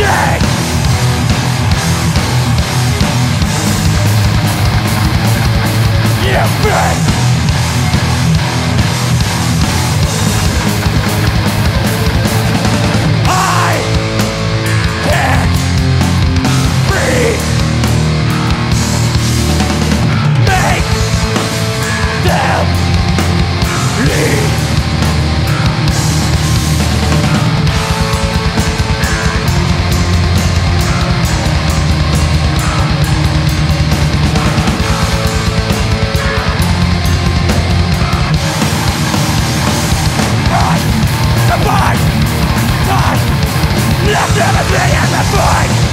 sting You bitch fight